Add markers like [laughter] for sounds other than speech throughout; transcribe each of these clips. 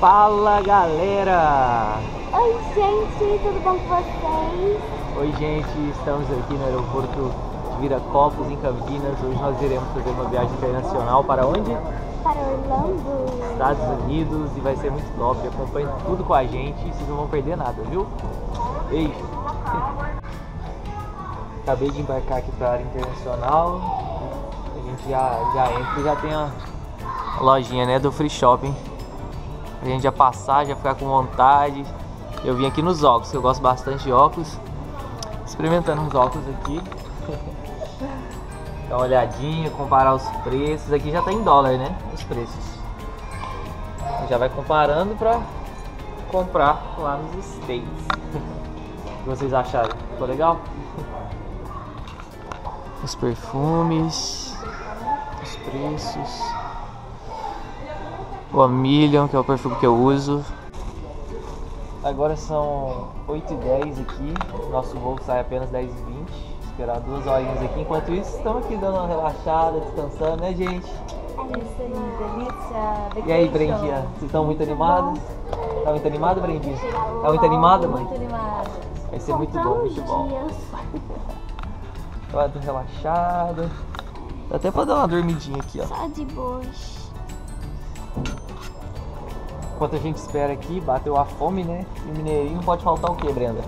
Fala galera! Oi gente, tudo bom com vocês? Oi gente, estamos aqui no aeroporto de Viracopos, em Campinas. Hoje nós iremos fazer uma viagem internacional para onde? Para Orlando. Estados Unidos e vai ser muito top. Acompanhe tudo com a gente, vocês não vão perder nada, viu? Beijo! Acabei de embarcar aqui para a área internacional. A gente já, já entra e já tem a lojinha né, do Free Shopping. A gente já passar, já ficar com vontade. Eu vim aqui nos óculos, que eu gosto bastante de óculos. Experimentando os óculos aqui. [laughs] Dar uma olhadinha, comparar os preços. Aqui já tá em dólar, né? Os preços. Já vai comparando pra comprar lá nos States. O [laughs] que vocês acharam? Ficou legal? [laughs] Os perfumes, os preços. O Amilion, que é o perfume que eu uso. Agora são 8h10 aqui. Nosso voo sai apenas 10h20. Esperar duas horinhas aqui. Enquanto isso, estamos aqui dando uma relaxada, descansando, né, gente? E aí, Brendinha? Vocês estão muito animados? Tá muito animado, Brendinha? Tá muito animada, mãe? Muito animada. Vai ser muito bom, muito bom. Tô relaxado. Dá até pra dar uma dormidinha aqui, ó. Só de boas. Enquanto a gente espera aqui, bateu a fome, né? E o mineirinho pode faltar o que, Brenda?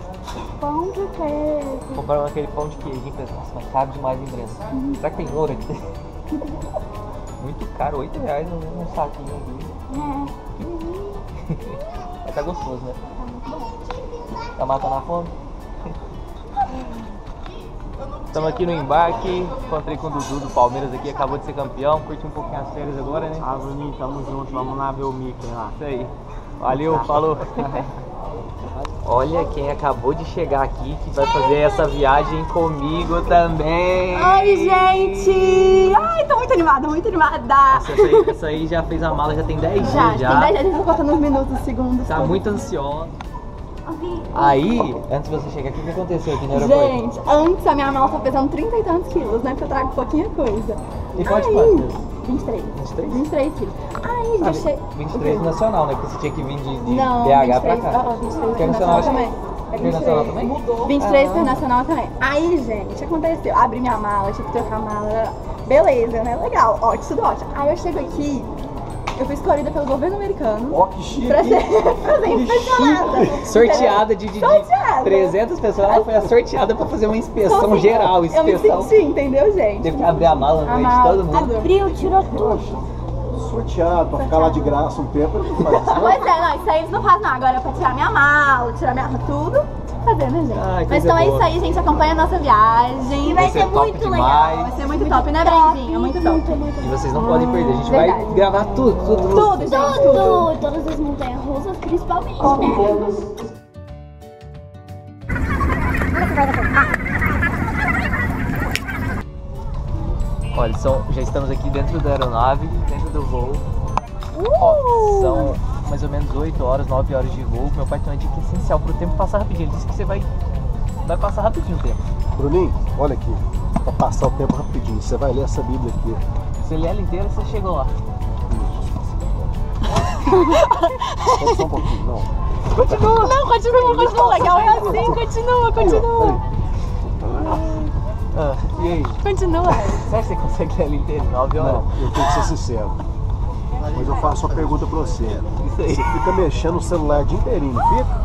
Pão de queijo. Compraram aquele pão de queijo, hein? Nossa, mas caro demais, hein, Brenda? Será que tem ouro aqui? [laughs] Muito caro, 8 reais num, num saquinho aqui. É. [laughs] Mas tá gostoso, né? Tá matando a fome? [laughs] Estamos aqui no embarque, encontrei com o Dudu do Palmeiras aqui, acabou de ser campeão, curti um pouquinho as férias agora, né? Ah, Bruninho, tamo junto. Vamos lá ver o Mickey lá. Isso aí. Valeu, falou. [laughs] Olha quem acabou de chegar aqui que vai fazer essa viagem comigo também. Oi, gente! Ai, tô muito animada, muito animada! Essa aí, essa aí já fez a mala, já tem 10 Já, dias já. tem 10 dias, eu tô contando os minutos, os segundos. Tá muito ansiosa. Aí, antes de você chegar aqui, o que aconteceu aqui no aeroporto? Gente, antes a minha mala tá pesando 30 e tantos quilos, né? Porque eu trago pouquinha coisa. E pode Aí, quantas? 23. 23? 23 quilos. Aí, Ah, che... 23 nacional, né? Porque você tinha que vir de, de Não, BH 23, pra cá. ó, 23 Internacional internacional também. É Internacional 23. também? 23 Ah. internacional também. Aí, gente, o que aconteceu? Abri minha mala, tive que trocar a mala. Beleza, né? Legal, ótimo, tudo ótimo. Aí eu chego aqui, eu fui escolhida pelo governo americano Ó, que chique! pra ser, [laughs] pra ser inspecionada. Sorteada de, de, de Sorteada. 300 pessoas, ela foi a sorteada pra fazer uma inspeção Então, assim, geral, Eu me inspeção. senti, entendeu, gente? Teve que abrir a mala no meio de todo mundo. Abriu, tirou tudo. Sorteado, pra ficar lá de graça um tempo, ele não faz isso. Pois é, não, isso aí eles não fazem não. Agora é pra tirar minha mala, tirar minha tudo. Fazer, né, gente? Ai, Mas então é boa. isso aí, gente. Acompanha a nossa viagem. Vai ser top demais. Vai ser muito top, né, Brendinha? Muito top. E vocês não podem perder, a gente vai Verdade. gravar tudo, tudo, tudo. Tudo, gente, tudo. Tudo, todas as montanhas russas, principalmente, né? Olha, são, já estamos aqui dentro da aeronave, dentro do voo. Ó, são mais ou menos 8 horas, 9 horas de voo. Meu pai tem uma dica essencial pro tempo passar rapidinho. Ele disse que você vai, vai passar rapidinho o tempo. Bruninho, olha aqui, pra passar o tempo rapidinho, você vai ler essa Bíblia aqui. Você lê ela inteira, você chegou lá. Pode só um pouquinho, não. Continua! Não, continua, continua. Legal é assim. Continua, continua. Ah, e aí? Continua. Será que você consegue ler ela inteira em 9 horas? Não, eu tenho que ser sincero. Mas eu faço uma pergunta pra você. Aí. Fica mexendo no celular o dia inteirinho, fica?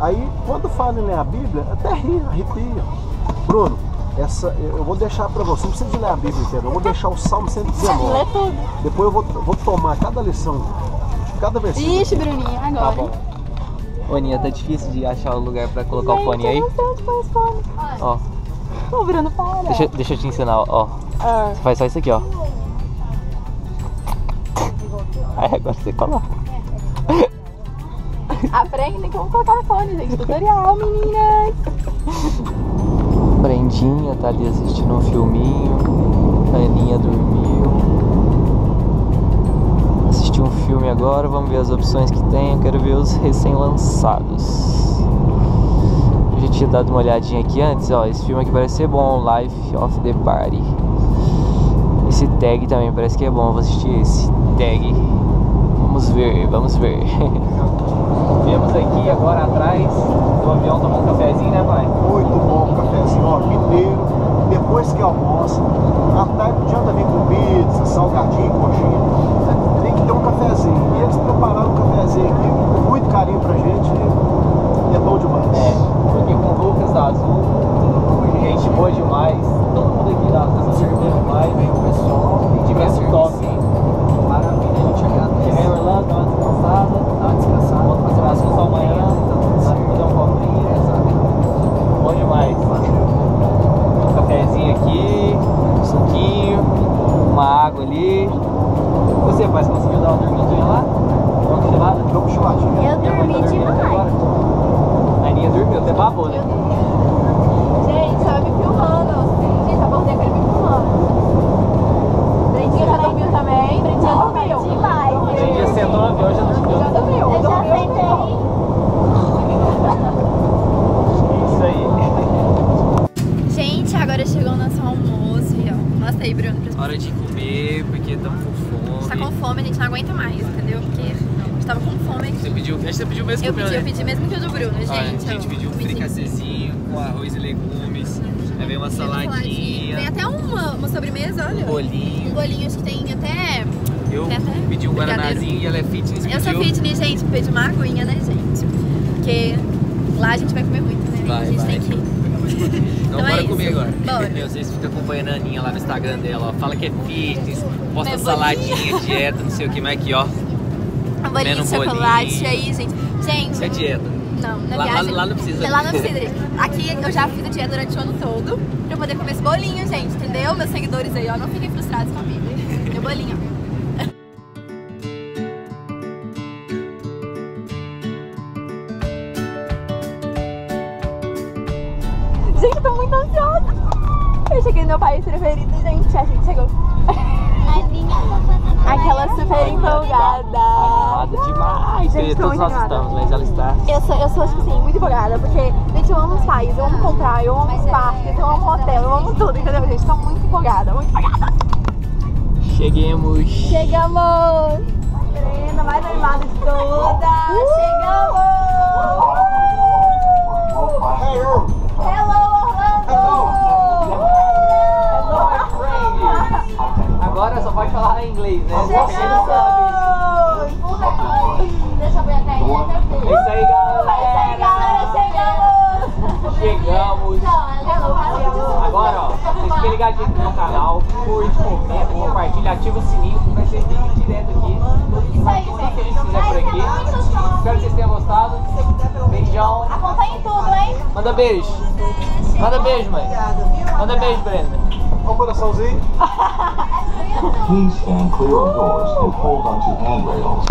Aí, quando fala em ler a Bíblia, até ri, arrepia. Bruno, essa, eu vou deixar pra você, não precisa de ler a Bíblia inteira, eu vou deixar o Salmo Lê 119. tudo. Depois eu vou, vou tomar cada lição, cada versículo. Ixi, Bruninha, agora. Tá bom. Ô, Aninha, tá difícil de achar o lugar pra colocar o fone aí? Eu não sei onde põe esse fone. Ó, Tô virando para. deixa, deixa eu te ensinar, ó. Ah, Você faz só isso aqui, ó. Aí agora você coloca. Aprendem como colocar fone, gente. Tutorial, meninas. Brendinha tá ali assistindo um filminho. A Aninha dormiu. Assisti um filme agora, vamos ver as opções que tem. Eu quero ver os recém-lançados. Eu já tinha dado uma olhadinha aqui antes, ó. Esse filme aqui parece ser bom, Life of the Party. Esse tag também parece que é bom, vou assistir esse tag. Vamos ver, vamos ver. [laughs] Viemos aqui agora atrás do avião tomar um cafezinho, né, pai? Muito bom, cafezinho, ó, mineiro, depois que almoça, uma água ali. Você, pai, você conseguiu dar uma dormidinha lá? Cochilada? Deu uma chuladinha. Eu dormi tá até demais. A Aninha dormiu, até babou, né? Gente, tava me filmando. Gente, a bordeira queria me filmando. Brendinha já dormiu também. Brendinha dormiu. Demais. A gente sentou no avião, já dormiu. Já dormiu. Eu já Dormiu. sentei. Isso aí. Gente, agora chegou o nosso almoço. E, ó, mostra aí, Bruno. pra- Hora de com A gente tá com fome, a gente não aguenta mais, entendeu? Porque a gente tava com fome Você aqui. pediu, que você pediu mesmo Eu que o meu, pedi, eu né? pedi mesmo que o do Bruno, gente. Olha, a gente ó. pediu um fricassezinho com arroz e legumes. Aí veio uma uma Tem saladinha, até uma, uma sobremesa, olha. um bolinho. Um bolinho, acho que tem até. Eu Tem até pedi um guaranazinho e ela é fitness. Eu sou pediu. fitness, gente, pedi uma aguinha, né, gente? Porque lá a gente vai comer muito, né? Vai, a gente vai. tem que. Então, Então é bora isso. comer agora. Bora. [laughs] Meu, vocês ficam acompanhando a Aninha lá no Instagram dela, ó. Fala que é fitness, posta saladinha, dieta, não sei o que mais aqui, ó. Um bolinho de chocolate bolinho. aí, gente. Gente, É dieta. não, na Lá- lá- viagem. lá não precisa. Lá não precisa. Aqui eu já fiz a dieta durante o ano todo pra eu poder comer esse bolinho, gente, entendeu? Meus seguidores aí, ó, não fiquem frustrados comigo. Meu bolinho, cheguei no meu país preferido, gente. A gente chegou. [laughs] Aquela super empolgada. Animada demais. Gente, Todos muito nós animada. estamos, mas ela está. Eu sou, eu sou, tipo assim, muito empolgada, porque, gente, eu amo os países, eu amo comprar, eu amo os parques, eu amo o hotel, eu amo tudo, entendeu, gente? Tô muito empolgada, muito empolgada. Cheguemos. Chegamos! Ativa o sininho, que vai ser vídeo direto aqui. Faz tudo que a gente fizer por aqui. Espero que vocês tenham gostado. Beijão. Acompanhe tudo, hein? Manda beijo. Manda beijo, mãe. Manda beijo, Brenda. Olha o coraçãozinho. [laughs] Please stand clear of doors and hold onto handrails.